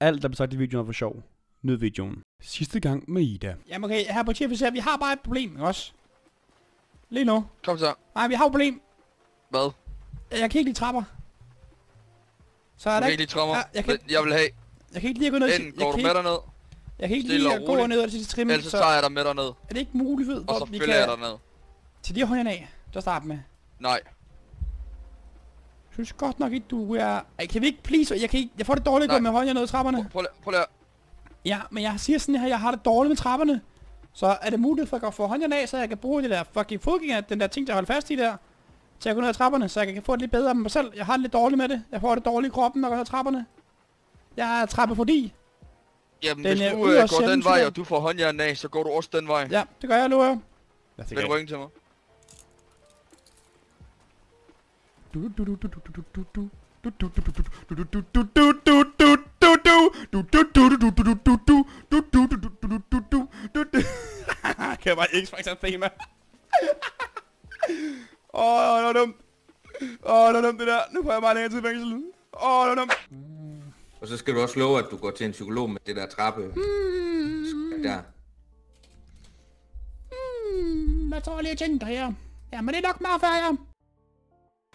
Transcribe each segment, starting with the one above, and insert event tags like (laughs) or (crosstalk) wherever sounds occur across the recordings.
Alt, der blev sagt i videoen, var for sjov. Nyd videoen. Sidste gang med Ida. Jamen okay, her på Chief, vi har bare et problem, ikke også? Lige nu. Kom så. Nej, vi har et problem. Hvad? Jeg kan ikke lide trapper. Så er Du der kan ikke... lide trommer? Ja, jeg kan- Men jeg vil have. Jeg kan ikke lide at gå ned... Enten jeg går du med derned, jeg kan ikke og at gå ned til trim, ellers så så tager jeg dig med derned. er det ikke muligt, Og hvor så vi følger jeg kan... dig ned. Til de hånden af, der starte med. Nej. Jeg synes godt nok ikke, du er... Ej, kan vi ikke please... Jeg, kan ikke... jeg får det dårligt at med hånden ned ad trapperne. Prøv, prøv, lige- prøv at- Ja, men jeg siger sådan her, jeg har det dårligt med trapperne. Så er det muligt for at få hånden af, så jeg kan bruge det der fucking fodgænger, den der ting, der holder fast i der. Så jeg går ned ad trapperne, så jeg kan få det lidt bedre med mig selv. Jeg har det lidt dårligt med det. Jeg får det dårligt i kroppen, når jeg går ned ad trapperne. Jeg er trappefodi. Jamen, Den hvis er du øh, går den vej, og du får håndjern af, så går du også den vej. Ja, det gør jeg, lover jeg. Vend ryggen til mig. Kan jeg bare X-Factor tema? Åh, det var dumt. Åh, det var dumt det der. Nu får jeg bare længere tid i fængsel. Åh, det var dumt. Og så skal du også love, at du går til en psykolog med det der trappe. Der. Hmm, hvad tror jeg lige, jeg tænker her? Jamen, det er nok meget færre.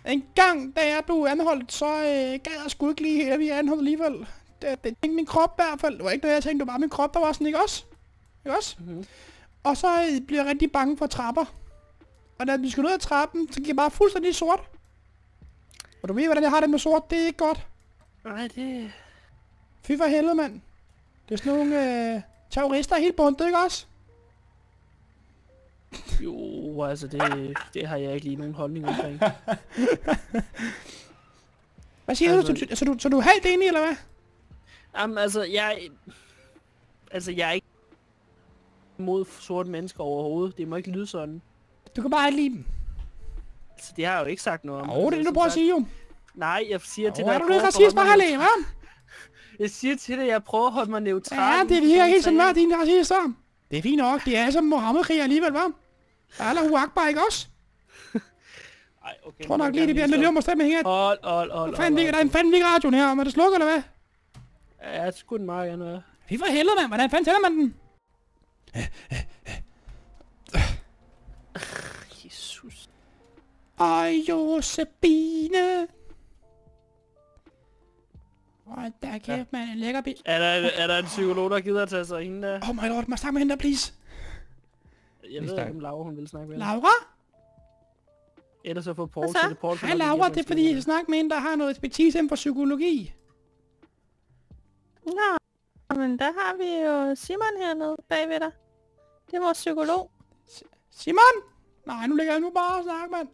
En gang, da jeg blev anholdt, så øh, gad jeg sgu ikke lige at blive anholdt alligevel. Det, det tænkte min krop i hvert fald. Det var ikke noget, jeg tænkte, det var bare min krop, der var sådan, ikke også? Ikke også? Mm-hmm. Og så øh, blev jeg rigtig bange for trapper. Og da vi skulle ned ad trappen, så gik jeg bare fuldstændig sort. Og du ved, hvordan jeg har det med sort, det er ikke godt. Nej, det... Fy for helvede, mand. Det er sådan nogle øh, terrorister helt bundet, ikke også? Jo, altså det, det har jeg ikke lige nogen holdning omkring. (laughs) Hvad siger altså, Altså- du? Så, så, du? så du er halvt enig, eller hvad? Jamen, altså, jeg... Altså, jeg er ikke mod sorte mennesker overhovedet. Det må ikke lyde sådan. Du kan bare ikke lide dem. Altså, det har jeg jo ikke sagt noget om. Åh, oh, det er det, du som prøver at sige, jo. Nej, jeg siger til Åh, dig, er du lidt racist, neutral. hva'? Jeg siger til dig, jeg prøver at holde mig neutral. Ja, det i virker den helt sag. hvad, dine racister. Det er fint nok, det er som Mohammed-krig alligevel, hva'? Allahu Akbar, ikke også? (laughs) Ej, okay. Jeg tror nok lige, det bliver lidt lidt om at stemme hænger. Hold, hold, hold, ligger der en fanden ligger radioen her, om er det slukker, eller hvad? Ja, det skulle den meget gerne være. Fy for helvede, mand. Hvordan fanden tænder man den? Jesus. Ej, Josefine. Hold da kæft, mand. En lækker bil. Er der, er der en psykolog, der gider at tage sig af hende der? Oh my lord, må jeg snakke med hende der, please? Jeg ved ikke, om Laura hun vil snakke med. Laura? Ellers så får Paul så? til det. Paul Hej Laura, det er fordi, jeg snakker med en, der har noget ekspertise inden for psykologi. Nå, men der har vi jo Simon hernede bagved dig. Det er vores psykolog. Simon? Nej, nu ligger jeg nu bare og snakke, mand.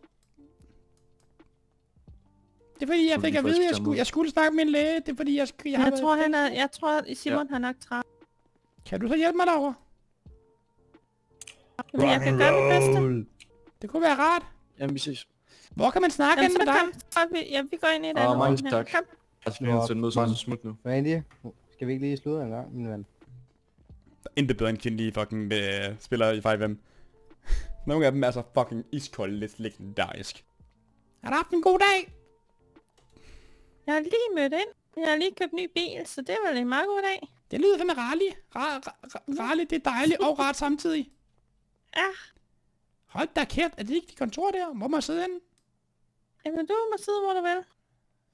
Det er fordi, jeg fik at vide, at jeg skulle, jeg skulle snakke med en læge. Det er fordi, jeg, jeg, har Jeg været- tror, han er, jeg tror, Simon har nok travlt. Kan du så hjælpe mig, Laura? Men jeg kan gøre mit bedste. Det kunne være rart. Jamen, vi ses. Hvor kan man snakke Jamen, med dig? kom, vi, ja, vi går ind i et Åh, andet mange tak. Kom. Jeg skal lige så er smut nu. Randy, skal vi ikke lige slutte en gang, min ven? Intet bedre end kvindelige fucking uh, spillere i 5M. (laughs) Nogle af dem er så fucking iskolde, lidt legendarisk. Har du haft en god dag? Jeg har lige mødt ind. Jeg har lige købt ny bil, så det var en meget god dag. Det lyder fandme rarligt. Ra- ra- ra- rarligt, det er dejligt og rart samtidig. Ja, Hold da kæft, er det ikke dit kontor der? Hvor må jeg sidde henne? jamen du må sidde, hvor du vil.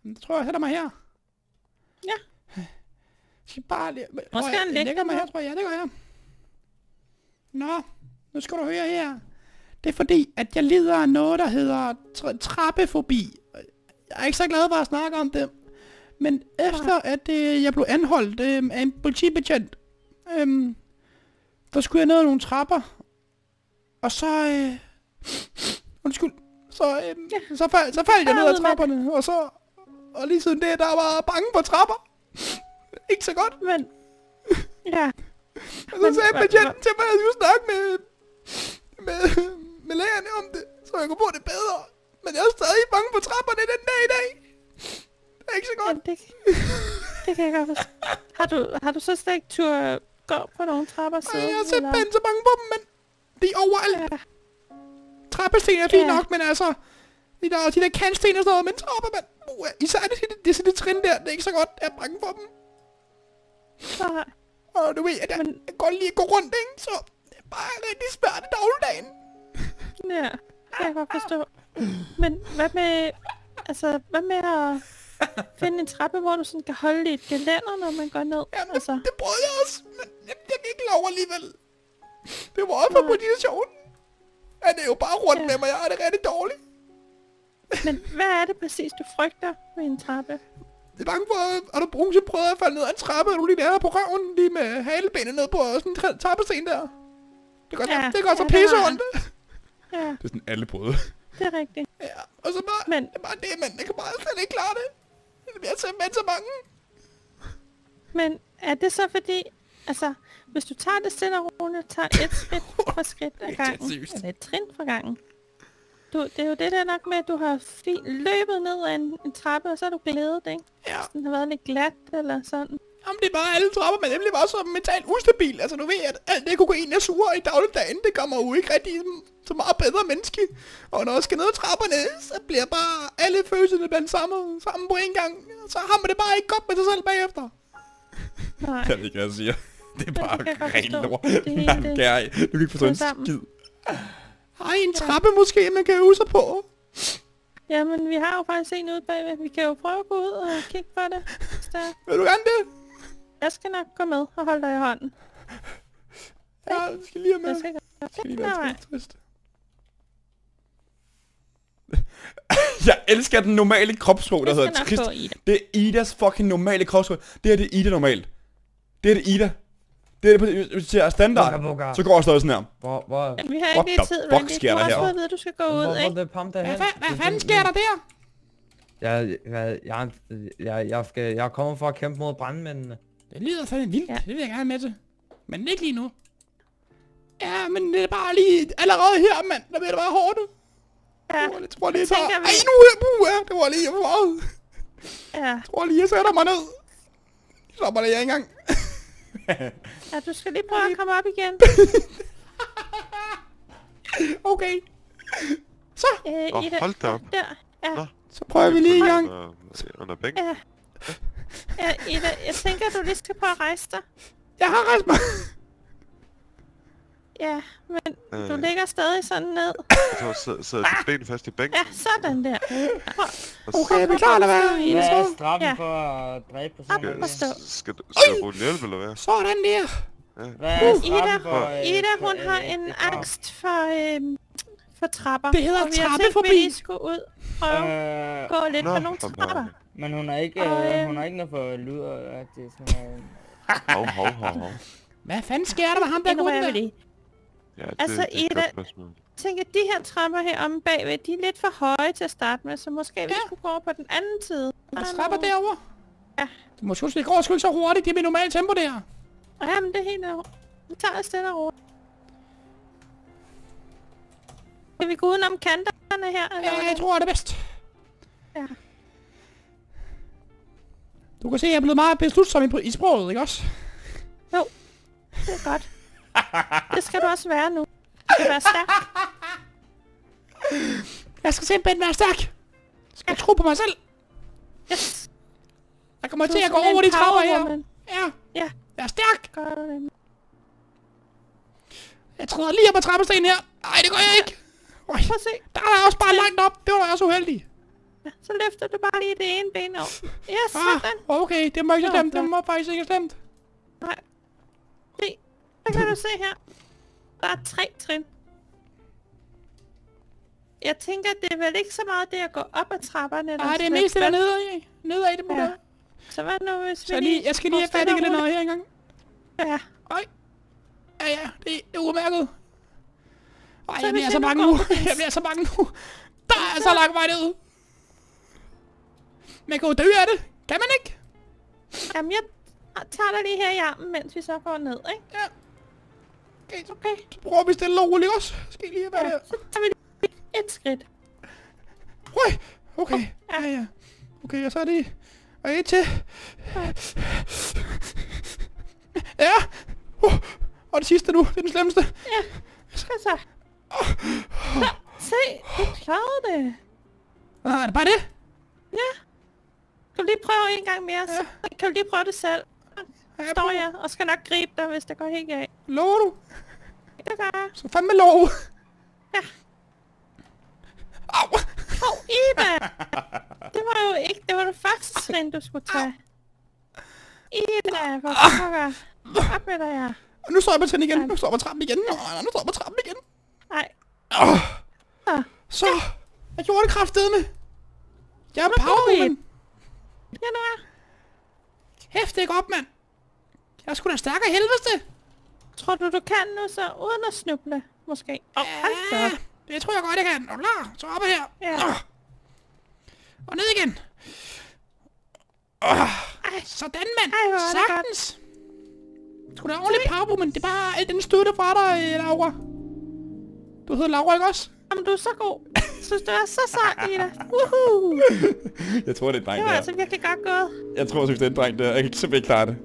Jamen, Det tror jeg, jeg sætter mig her. Ja. Jeg (sighs) skal bare... lige- skal jeg, jeg lægge lægger mig her, tror jeg. Ja, det gør jeg. Nå, nu skal du høre her. Det er fordi, at jeg lider af noget, der hedder tra- trappefobi. Jeg er ikke så glad for at snakke om det. Men efter at øh, jeg blev anholdt øh, af en politibetjent, øh, der skulle jeg ned ad nogle trapper. Og så... Øh, (sniffs) undskyld. Så, øh, så, fald, så faldt jeg ned ad trapperne, og så... Og lige siden det, der var bange for trapper. (sniffs) Ikke så godt. Men, ja, (sniffs) Og så Men sagde patienten til mig, at jeg skulle snakke med, med, med lægerne om det, så jeg kunne få det bedre. Men jeg er stadig bange for trapperne den dag i dag. Det er ikke så ja godt. det, det kan jeg godt forstå. Har du, har du så slet ikke tur gå på nogle trapper siden? jeg er simpelthen så bange på dem, men de er overalt. Ja. Trappesten er fint Ja. nok, men altså... De der, de der kantsten og sådan noget, men trapper, man. Uh, især det, det, det, det trin der, det er ikke så godt. Jeg er bange for dem. Nej. Og du ved, at jeg, Men- jeg godt lide at gå rundt, ikke? Så det er bare rigtig svært i dagligdagen. Ja, det kan jeg godt forstå. Men hvad med, altså, hvad med at finde en trappe, hvor du sådan kan holde i et gelænder, når man går ned? Jamen, altså, det, det prøvede jeg også, men jeg, jeg kan ikke lov alligevel. Det var for Nej. motivation. Han er jo bare rundt Ja. med mig, jeg har det rigtig dårligt. men hvad er det præcis, du frygter ved en trappe? Jeg er bange for, at du brunse prøvet at falde ned ad en trappe, og du lige der på røven, lige med halebenet ned på sådan en tra- trappesten der. Det går, Ja, det så ja, det pisse ondt. Ja, Det er sådan alle prøvede. det er rigtigt. Ja, og så bare, Men- det er bare det, men jeg kan bare slet ikke klare det. Det bliver simpelthen så mange. Men er det så fordi, altså, hvis du tager det stille og roligt, tager et (laughs) skridt for skridt ad Det er gangen, eller et trin for gangen. Du, det er jo det der nok med, at du har fi- løbet ned ad en, en trappe, og så har du glædet, ikke? Ja, Den har været lidt glat eller sådan. jamen det er bare alle trapper, men nemlig bare så mentalt ustabil. Altså du ved, at alt det kokain, jeg suger i dagligdagen, det gør mig jo ikke rigtig så meget bedre menneske. Og når jeg skal ned ad trapperne, så bliver bare alle følelserne blandt sammen, sammen på en gang. Så har man det bare ikke godt med sig selv bagefter. Nej, Jeg ved ikke, hvad jeg siger. (laughs) Det er bare (laughs) jeg ren lort. Det Man det- kan Du kan ikke forstå en er skid. Ej, en trappe måske, man kan øve sig på. Jamen, vi har jo faktisk en ude bagved. Vi kan jo prøve at gå ud og kigge på det. er. Vil du gerne det? Jeg skal nok gå med og holde dig i hånden. Ja, jeg skal lige have med. Jeg skal Jeg skal lige Nej, være nej. trist. (laughs) Jeg elsker den normale kropssprog, der Jeg hedder trist. det. Er Idas fucking normale kropssprog. Det her det er Ida normalt. Det er det Ida. Det er det, på- hvis det er standard. Bukker, bukker. Så går jeg stadig sådan her. Hvor, hvor, Men vi har ikke lige tid, fuck Randy. sker Du der har også fået at vide, at du skal gå hvor, ud, hvor ikke? det pam Hvad, hvad fanden sker der der? Jeg, jeg, jeg, jeg, jeg, skal, jeg kommer for at kæmpe mod brandmændene. Det lyder sådan vildt. Ja. Ja. Det vil jeg gerne med til. Men ikke lige nu. Ja, men det er bare lige allerede her, mand. Der bliver det bare hårdt. Ja, Jeg tror, lige, jeg tager... Ej, nu her, buh, det var lige for meget. ja. Jeg tror lige, jeg sætter mig ned. Så var det jeg ikke engang. (laughs) ja, du skal lige prøve at komme op igen. (laughs) Okay. Så, Øh, Åh, Ida, hold da op. der. Ja, Nå. så prøver vi lige i gang. Under, under bænken. ja. Ja, Ida, jeg tænker, du lige skal prøve at rejse dig. Jeg har rejst mig. Ja, men du Øh, ligger stadig sådan ned. så sidder, sidder dit ben fast i bænken. Ja, sådan der. og så Okay, er vi klar, eller hvad? Hvad er straffen Ja. for at dræbe personen? og stå. skal, skal, skal du bruge en hjælp, eller hvad? Sådan der. Hvad er Uh, straffen Ida, for... øh, Ida, hun øh, har en angst for, øhm, for trapper. Det hedder og vi har tænkt, trappefobi. skulle ud prøve at Øh, gå lidt på nogle trapper. men hun har ikke, Og, øh, øhm, hun har ikke noget for luder, at det er sådan øh, Hov, hov, hov, hov. Hvad fanden sker der med ham der gutten der? Ja, det, Altså, det er spørgsmål. Jeg tænker, de her trapper her om bagved, de er lidt for høje til at starte med, så måske vi Ja. skulle gå over på den anden side. Der er trapper derovre. Ja. Det må sgu det går sgu ikke så hurtigt. Det er mit normale tempo der. Jamen, det er helt over. Vi tager det stille og roligt. Kan vi gå udenom kanterne her? Eller Ja, jeg tror, det er bedst. Ja. Du kan se, at jeg er blevet meget beslutsom i, i sproget, ikke også? Jo, det er godt. Det skal du også være nu. Du skal være stærk. Jeg skal simpelthen være stærk. Jeg skal tro på mig selv. Yes. Jeg kommer til at gå over de trapper her. Ja. Ja. Jeg er stærk. Jeg træder lige op ad trappestenen her. Nej, det gør jeg ikke. Øj, Prøv at se. der er også bare langt op. Det var da også uheldigt. Ja, så løfter du bare lige det ene ben op. Ja, Ah, sådan. okay, det må ikke så Det må faktisk ikke slemt. Nej. Se. Så kan du se her. Der er tre trin. Jeg tænker, det er vel ikke så meget det at gå op ad trapperne. der Nej, det er mest det der nedad i. Nedad i det må Ja. Så hvad nu, hvis Så vi lige, jeg skal lige have fat i og gelænderet her engang. Ja. Øj. Ja, ja, det er udmærket. Ej, Så jeg bliver så bange går nu. den Jeg bliver så bange nu. Der er så lang vej ned. Man kan jo dø af det. Kan man ikke? Jamen, jeg tager dig lige her i armen, mens vi så går ned, ikke? Ja. Okay, okay. så prøver vi stille og roligt også. Skal lige været Ja, her? så tager vi lige et skridt. Ui, okay. Ja, ja. Okay, og så er det... Og et til. Ja. Uh, og det sidste nu, det er den slemmeste. Ja, så så. Så, se, du klarede det. Ah, er det bare det? Ja. Kan du lige prøve en gang mere? Så kan du lige prøve det selv. Ja, står jeg og skal nok gribe dig, hvis det går helt galt. Lover du? Det gør jeg. Så fandme lov. Ja. Au. Åh, oh, Ida! Det var jo ikke, det var det første trin, du skulle tage. Ida, hvor pokker. Op med dig, ja. Og nu står jeg på trin igen. Nu står jeg på trappen igen. Nå, nu står jeg på trappen igen. Nej, Så, jeg gjorde det kraftedeme. Jeg er er powerwoman. ja nu er. Hæft ikke op, mand. Jeg er sgu da stærk af helveste. Tror du, du kan nu så, uden at snuble, måske? Åh, oh, hold da Ja, op. det tror jeg godt, jeg kan. Du klar? Så op her. Ja. Nå. Og ned igen. Oh, sådan, mand. Ej, hvor er det godt. Sagtens. Sgu da ordentligt powerwoman. Det er bare al den støtte fra dig, øh, Laura. Du hedder Laura, ikke også? Jamen, du er så god. (laughs) Synes du er så sej, Ida. Woohoo! Jeg tror, det er en dreng Det var der. altså virkelig godt gået. Jeg tror, synes, det er en dreng der. Jeg kan simpelthen ikke klare det.